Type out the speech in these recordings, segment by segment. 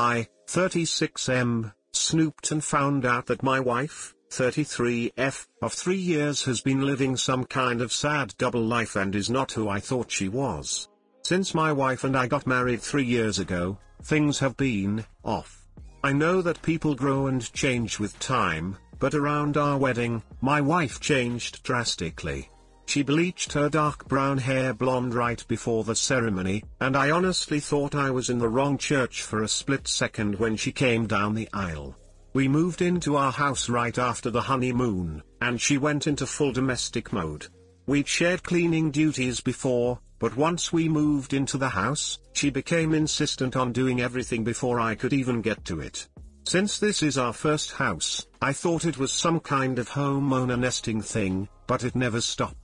I, 36M, snooped and found out that my wife, 33F, of three years has been living some kind of sad double life and is not who I thought she was. Since my wife and I got married three years ago, things have been, off. I know that people grow and change with time, but around our wedding, my wife changed drastically. She bleached her dark brown hair blonde right before the ceremony, and I honestly thought I was in the wrong church for a split second when she came down the aisle. We moved into our house right after the honeymoon, and she went into full domestic mode. We'd shared cleaning duties before, but once we moved into the house, she became insistent on doing everything before I could even get to it. Since this is our first house, I thought it was some kind of homeowner nesting thing, but it never stopped.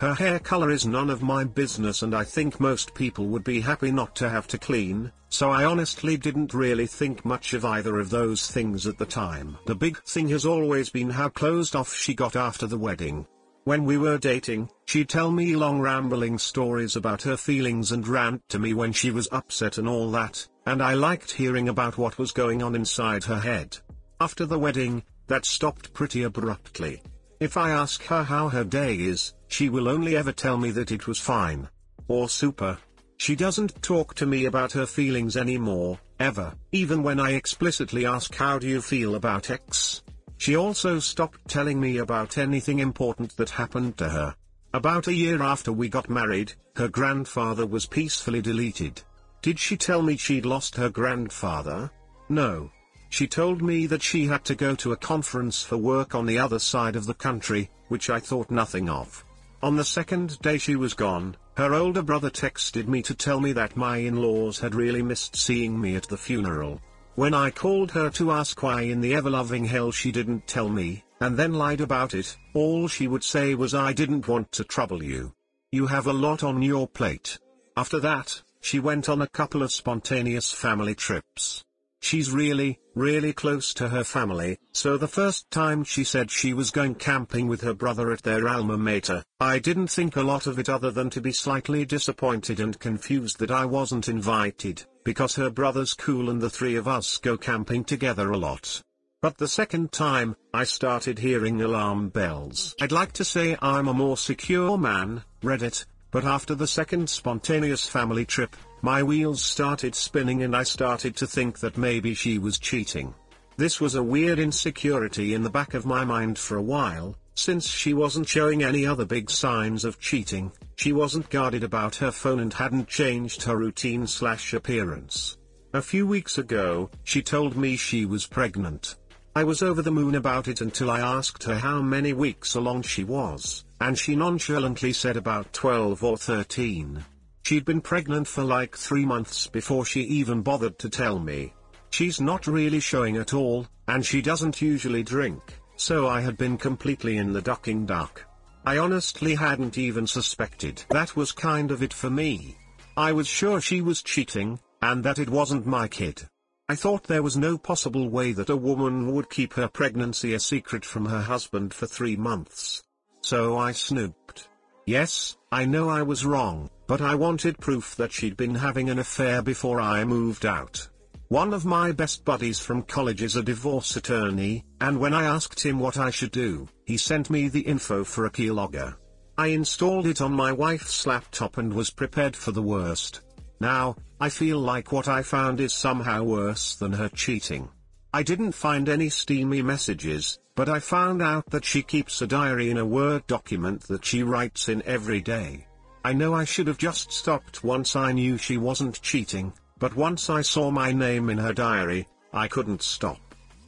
Her hair color is none of my business and I think most people would be happy not to have to clean, so I honestly didn't really think much of either of those things at the time. The big thing has always been how closed off she got after the wedding. When we were dating, she'd tell me long rambling stories about her feelings and rant to me when she was upset and all that, and I liked hearing about what was going on inside her head. After the wedding, that stopped pretty abruptly. If I ask her how her day is, she will only ever tell me that it was fine. Or super. She doesn't talk to me about her feelings anymore, ever, even when I explicitly ask how do you feel about X. She also stopped telling me about anything important that happened to her. About a year after we got married, her grandfather was peacefully deleted. Did she tell me she'd lost her grandfather? No. She told me that she had to go to a conference for work on the other side of the country, which I thought nothing of. On the second day she was gone, her older brother texted me to tell me that my in-laws had really missed seeing me at the funeral. When I called her to ask why in the ever-loving hell she didn't tell me, and then lied about it, all she would say was I didn't want to trouble you. You have a lot on your plate. After that, she went on a couple of spontaneous family trips. She's really, really close to her family, so the first time she said she was going camping with her brother at their alma mater, I didn't think a lot of it other than to be slightly disappointed and confused that I wasn't invited, because her brother's cool and the three of us go camping together a lot. But the second time, I started hearing alarm bells. I'd like to say I'm a more secure man, Reddit, but after the second spontaneous family trip, my wheels started spinning and I started to think that maybe she was cheating. This was a weird insecurity in the back of my mind for a while, since she wasn't showing any other big signs of cheating, she wasn't guarded about her phone and hadn't changed her routine slash appearance. A few weeks ago, she told me she was pregnant. I was over the moon about it until I asked her how many weeks along she was, and she nonchalantly said about 12 or 13. She'd been pregnant for like three months before she even bothered to tell me. She's not really showing at all, and she doesn't usually drink, so I had been completely in the ducking duck. I honestly hadn't even suspected. That was kind of it for me. I was sure she was cheating, and that it wasn't my kid. I thought there was no possible way that a woman would keep her pregnancy a secret from her husband for three months. So I snooped. Yes, I know I was wrong, but I wanted proof that she'd been having an affair before I moved out. One of my best buddies from college is a divorce attorney, and when I asked him what I should do, he sent me the info for a keylogger. I installed it on my wife's laptop and was prepared for the worst. Now, I feel like what I found is somehow worse than her cheating. I didn't find any steamy messages, but I found out that she keeps a diary in a Word document that she writes in every day. I know I should have just stopped once I knew she wasn't cheating, but once I saw my name in her diary, I couldn't stop.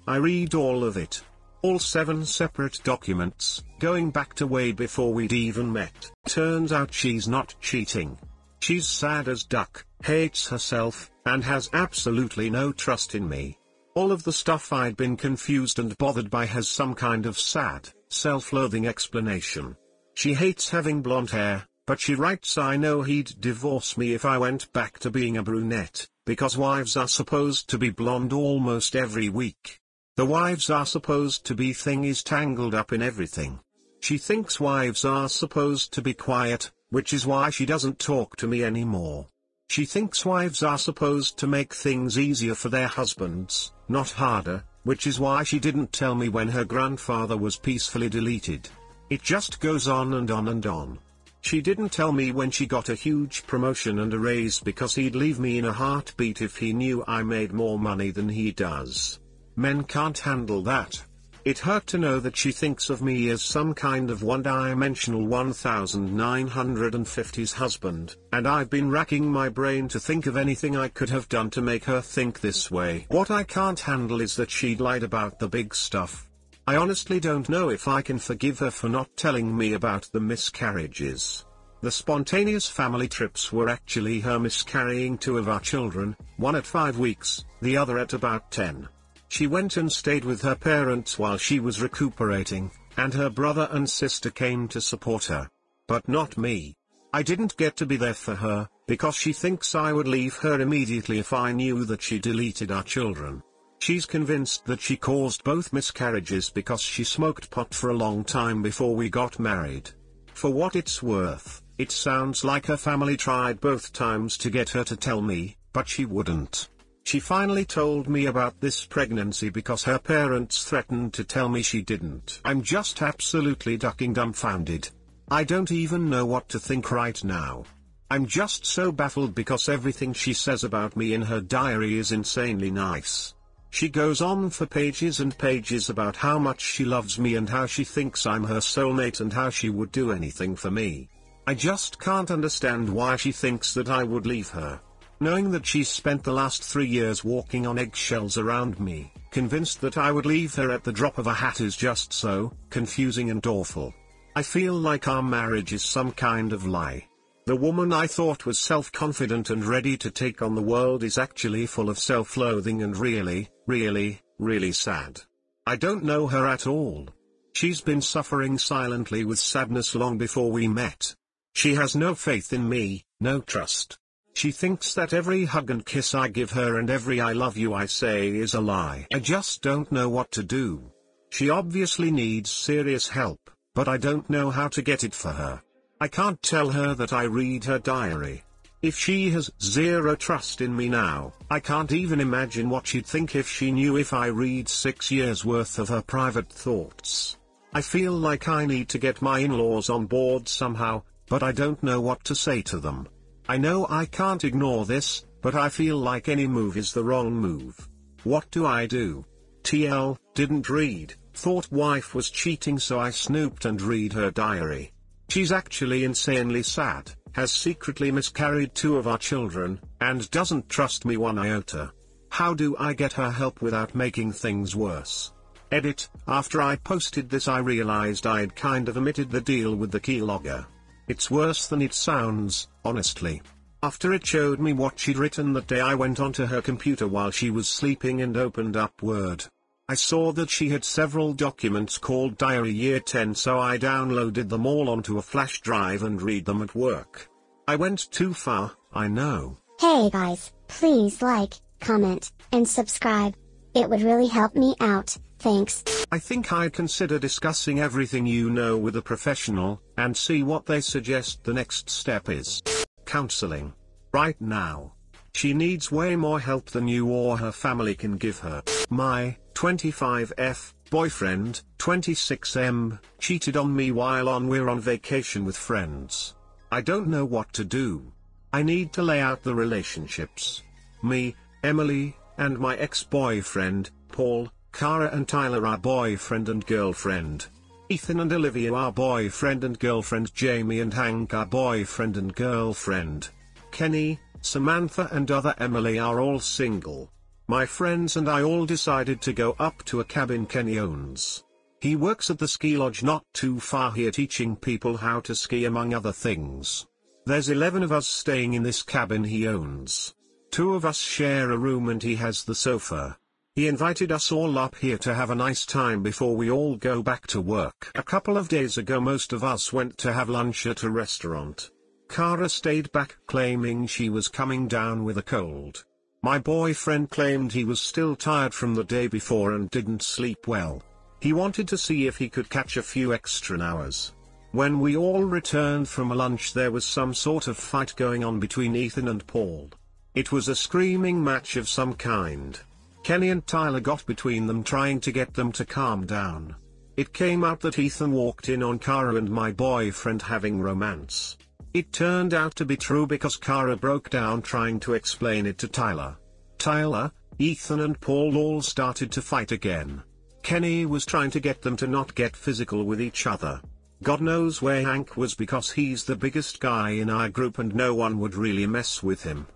I read all of it. All seven separate documents, going back to way before we'd even met. Turns out she's not cheating. She's sad as duck, hates herself, and has absolutely no trust in me. All of the stuff I'd been confused and bothered by has some kind of sad, self-loathing explanation. She hates having blonde hair, but she writes I know he'd divorce me if I went back to being a brunette, because wives are supposed to be blonde almost every week. The wives are supposed to be thing is tangled up in everything. She thinks wives are supposed to be quiet, which is why she doesn't talk to me anymore. She thinks wives are supposed to make things easier for their husbands, not harder, which is why she didn't tell me when her grandfather was peacefully deleted. It just goes on and on and on. She didn't tell me when she got a huge promotion and a raise because he'd leave me in a heartbeat if he knew I made more money than he does. Men can't handle that. It hurt to know that she thinks of me as some kind of one-dimensional 1950s husband, and I've been racking my brain to think of anything I could have done to make her think this way. What I can't handle is that she'd lied about the big stuff. I honestly don't know if I can forgive her for not telling me about the miscarriages. The spontaneous family trips were actually her miscarrying two of our children, one at five weeks, the other at about ten. She went and stayed with her parents while she was recuperating, and her brother and sister came to support her. But not me. I didn't get to be there for her, because she thinks I would leave her immediately if I knew that she deleted our children. She's convinced that she caused both miscarriages because she smoked pot for a long time before we got married. For what it's worth, it sounds like her family tried both times to get her to tell me, but she wouldn't. She finally told me about this pregnancy because her parents threatened to tell me she didn't. I'm just absolutely ducking dumbfounded. I don't even know what to think right now. I'm just so baffled because everything she says about me in her diary is insanely nice. She goes on for pages and pages about how much she loves me and how she thinks I'm her soulmate and how she would do anything for me. I just can't understand why she thinks that I would leave her. Knowing that she's spent the last three years walking on eggshells around me, convinced that I would leave her at the drop of a hat is just so, confusing and awful. I feel like our marriage is some kind of lie. The woman I thought was self-confident and ready to take on the world is actually full of self-loathing and really, really, really sad. I don't know her at all. She's been suffering silently with sadness long before we met. She has no faith in me, no trust. She thinks that every hug and kiss I give her and every I love you I say is a lie. I just don't know what to do. She obviously needs serious help, but I don't know how to get it for her. I can't tell her that I read her diary. If she has zero trust in me now, I can't even imagine what she'd think if she knew if I read six years worth of her private thoughts. I feel like I need to get my in-laws on board somehow, but I don't know what to say to them. I know I can't ignore this, but I feel like any move is the wrong move. What do I do? TL, didn't read, thought wife was cheating so I snooped and read her diary. She's actually insanely sad, has secretly miscarried two of our children, and doesn't trust me one iota. How do I get her help without making things worse? Edit, after I posted this I realized I'd kind of omitted the deal with the keylogger. It's worse than it sounds, honestly. After it showed me what she'd written that day I went onto her computer while she was sleeping and opened up Word. I saw that she had several documents called Diary Year 10 so I downloaded them all onto a flash drive and read them at work. I went too far, I know. Hey guys, please like, comment, and subscribe. It would really help me out, thanks. I think I'd consider discussing everything you know with a professional, and see what they suggest the next step is. Counseling. Right now. She needs way more help than you or her family can give her. My 25F boyfriend, 26M, cheated on me while on we're on vacation with friends. I don't know what to do. I need to lay out the relationships. Me, Emily, and my ex-boyfriend, Paul, Kara and Tyler are boyfriend and girlfriend. Ethan and Olivia are boyfriend and girlfriend. Jamie and Hank are boyfriend and girlfriend. Kenny, Samantha and other Emily are all single. My friends and I all decided to go up to a cabin Kenny owns. He works at the ski lodge not too far here teaching people how to ski among other things. There's 11 of us staying in this cabin he owns. Two of us share a room and he has the sofa. He invited us all up here to have a nice time before we all go back to work. A couple of days ago most of us went to have lunch at a restaurant. Kara stayed back claiming she was coming down with a cold. My boyfriend claimed he was still tired from the day before and didn't sleep well. He wanted to see if he could catch a few extra hours. When we all returned from lunch there was some sort of fight going on between Ethan and Paul. It was a screaming match of some kind. Kenny and Tyler got between them trying to get them to calm down. It came out that Ethan walked in on Kara and my boyfriend having romance. It turned out to be true because Kara broke down trying to explain it to Tyler. Tyler, Ethan and Paul all started to fight again. Kenny was trying to get them to not get physical with each other. God knows where Hank was because he's the biggest guy in our group and no one would really mess with him.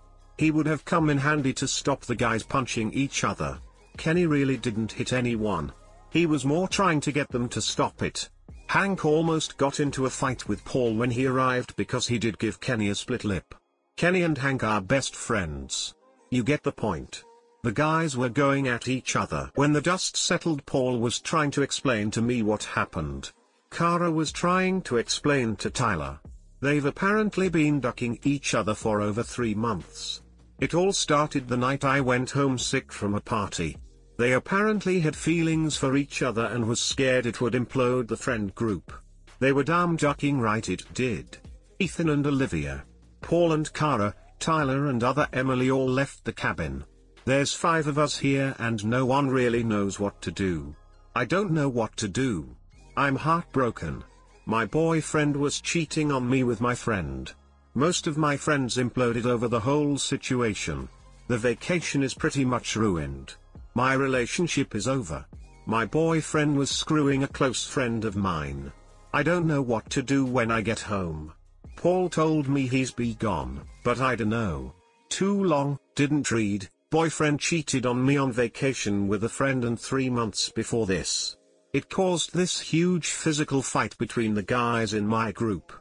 He would have come in handy to stop the guys punching each other. Kenny really didn't hit anyone. He was more trying to get them to stop it. Hank almost got into a fight with Paul when he arrived because he did give Kenny a split lip. Kenny and Hank are best friends. You get the point. The guys were going at each other. When the dust settled Paul was trying to explain to me what happened. Kara was trying to explain to Tyler. They've apparently been ducking each other for over three months. It all started the night I went home sick from a party. They apparently had feelings for each other and was scared it would implode the friend group. They were damn ducking right it did. Ethan and Olivia. Paul and Kara, Tyler and other Emily all left the cabin. There's five of us here and no one really knows what to do. I don't know what to do. I'm heartbroken. My boyfriend was cheating on me with my friend. Most of my friends imploded over the whole situation. The vacation is pretty much ruined. My relationship is over. My boyfriend was screwing a close friend of mine. I don't know what to do when I get home. Paul told me he's be gone, but I don't know. Too long, didn't read, boyfriend cheated on me on vacation with a friend and three months before this. It caused this huge physical fight between the guys in my group.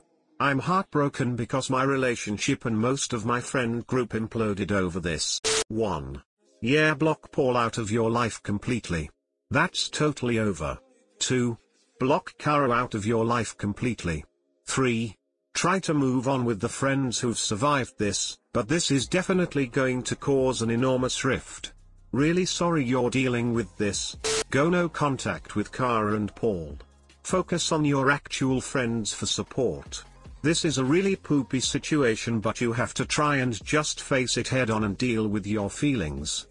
I'm heartbroken because my relationship and most of my friend group imploded over this. 1. Yeah block Paul out of your life completely. That's totally over. 2. Block Kara out of your life completely. 3. Try to move on with the friends who've survived this, but this is definitely going to cause an enormous rift. Really sorry you're dealing with this. Go no contact with Kara and Paul. Focus on your actual friends for support. This is a really poopy situation but you have to try and just face it head on and deal with your feelings.